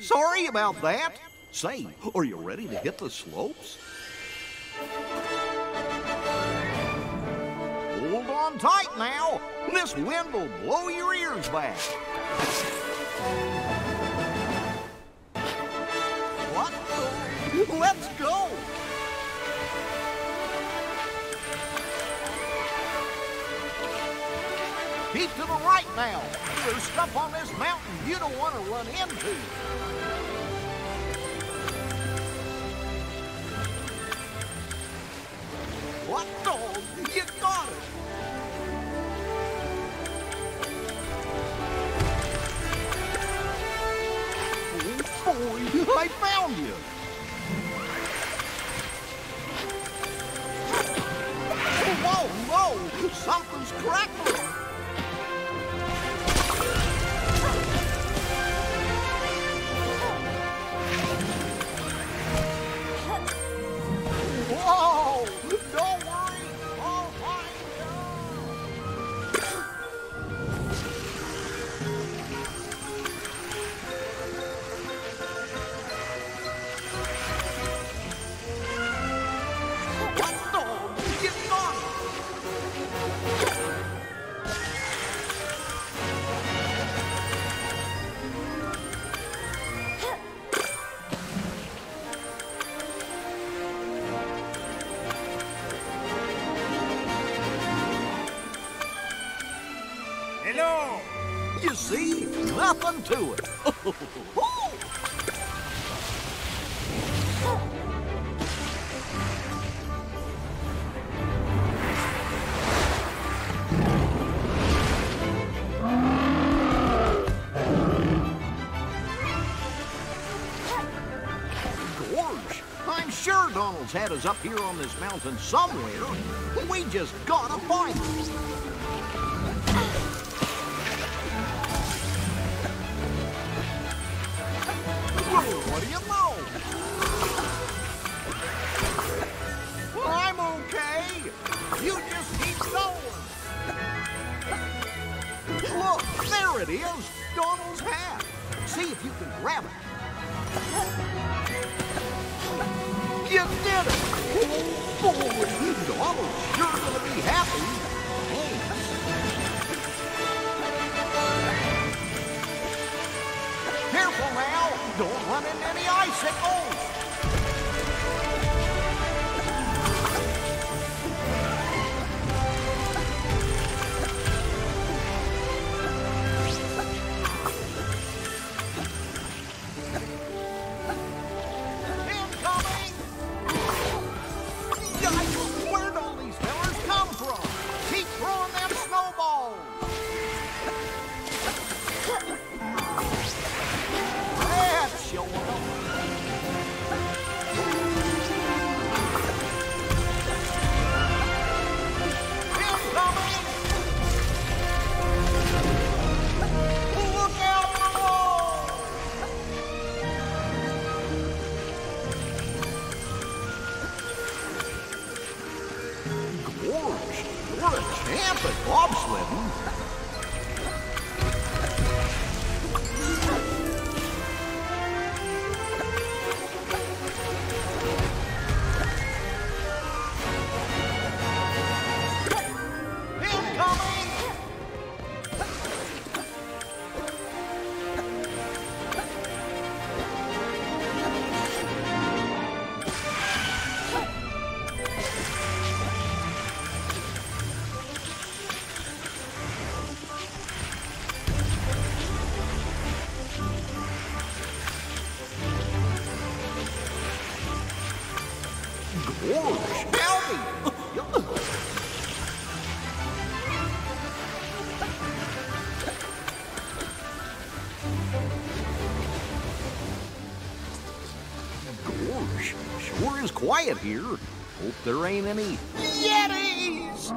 Sorry about that. Say, are you ready to hit the slopes? Hold on tight now. This wind will blow your ears back. What? the- Let's go. Keep to the right now. There's stuff on this mountain you don't want to run into. What dog? You got it. Nothing to it. Gorge, I'm sure Donald's had us up here on this mountain somewhere. We just gotta find him. What do you know? I'm okay. You just keep going. Look, there it is. Donald's hat. See if you can grab it. You did it. Oh, boy. Donald's sure gonna be happy. Don't run into any icicles! Champ at bobsledding. Sure is quiet here. Hope there ain't any Yetis!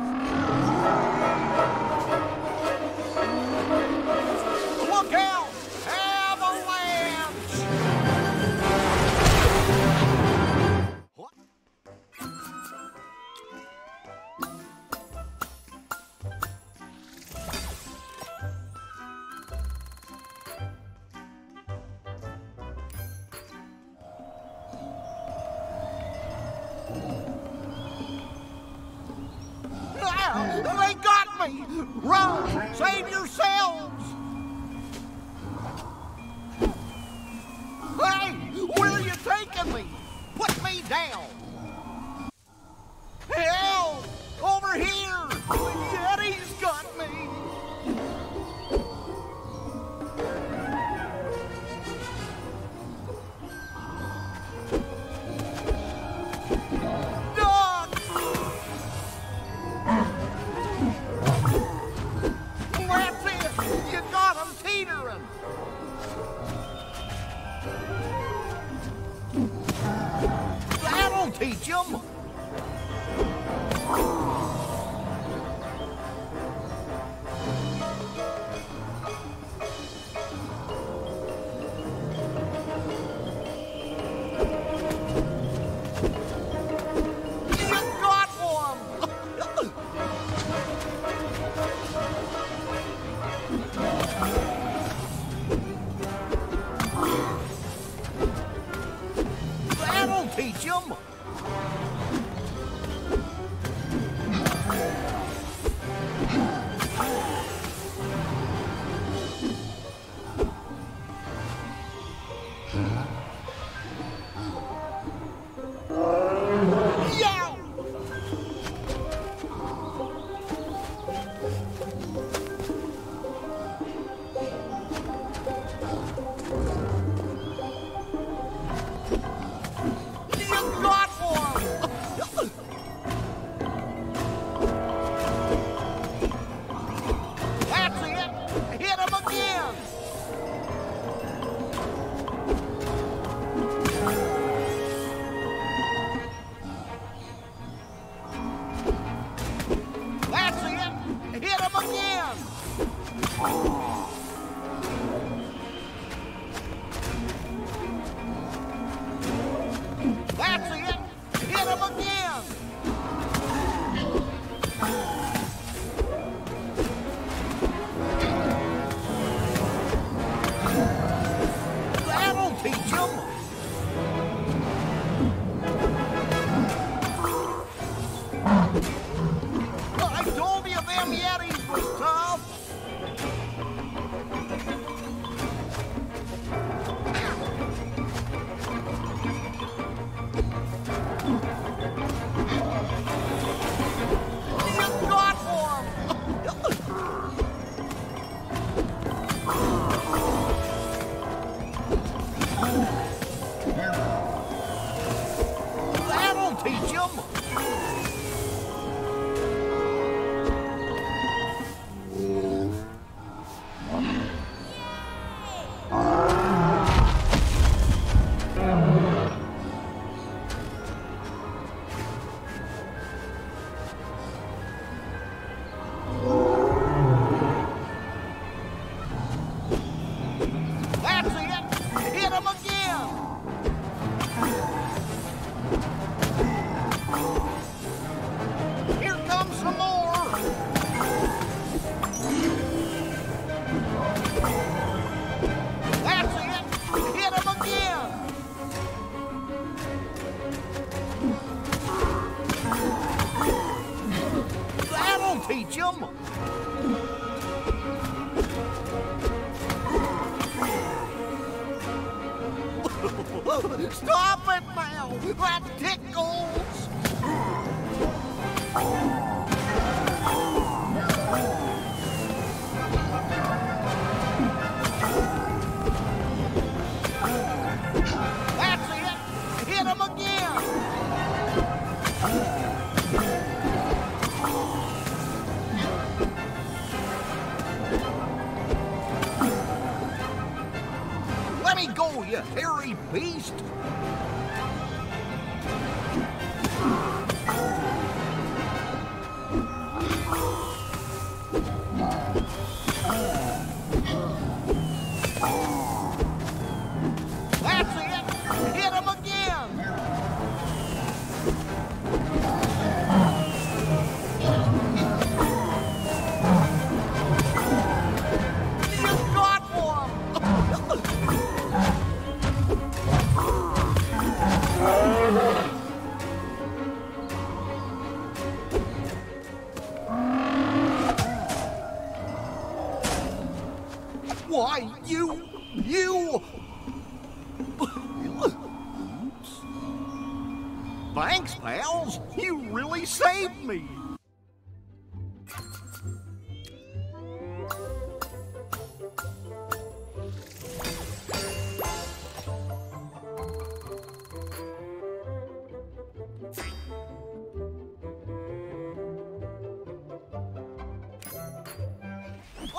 They got me! Run! Save yourselves! Hey! Where are you taking me? Put me down!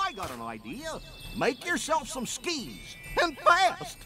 I got an idea. Make yourself some skis, and fast.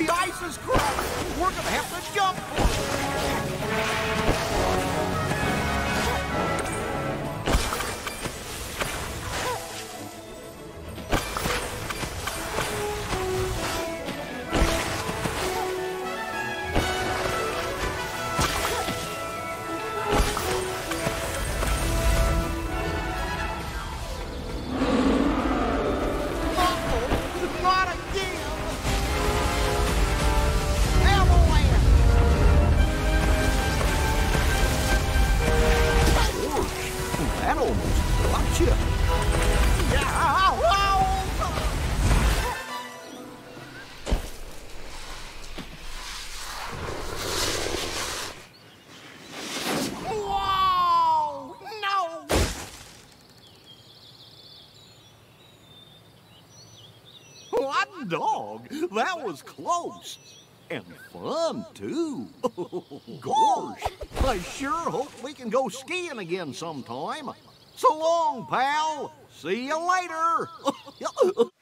The ice is cracking! We're gonna have to jump Was close. And fun, too. Gosh, I sure hope we can go skiing again sometime. So long, pal. See you later.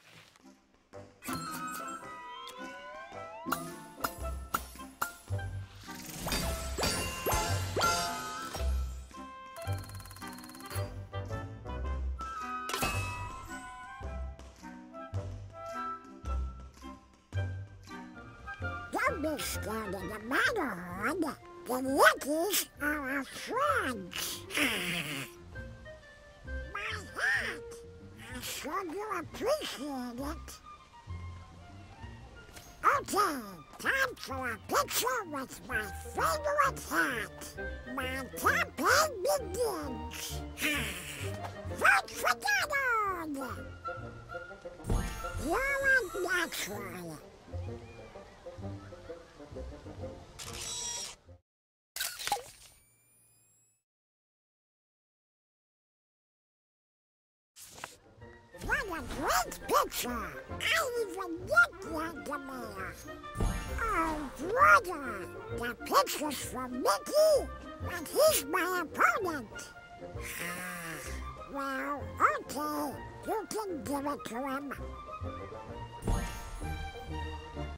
Of the Matterhorn. The Yankees are our friends. My hat. I sure do appreciate it. Okay, time for a picture with my favorite hat. My campaign begins. Vote for Donald! You're a natural. Great picture! I even get that the mayor. Oh, brother! The picture's from Mickey, and he's my opponent. Ah, well, okay. You can give it to him.